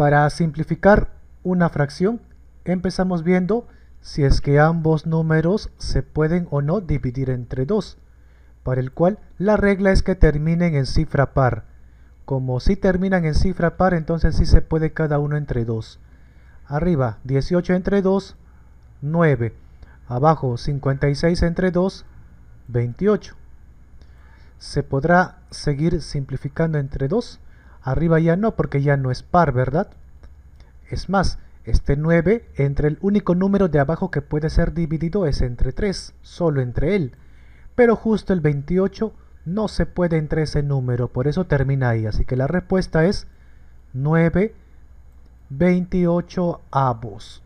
Para simplificar una fracción, empezamos viendo si es que ambos números se pueden o no dividir entre 2, para el cual la regla es que terminen en cifra par. Como si terminan en cifra par, entonces sí se puede cada uno entre 2. Arriba 18 entre 2, 9. Abajo 56 entre 2, 28. Se podrá seguir simplificando entre 2. Arriba ya no porque ya no es par, ¿verdad? Es más, este 9 entre el único número de abajo que puede ser dividido es entre 3, solo entre él. Pero justo el 28 no se puede entre ese número, por eso termina ahí. Así que la respuesta es 9 28 avos.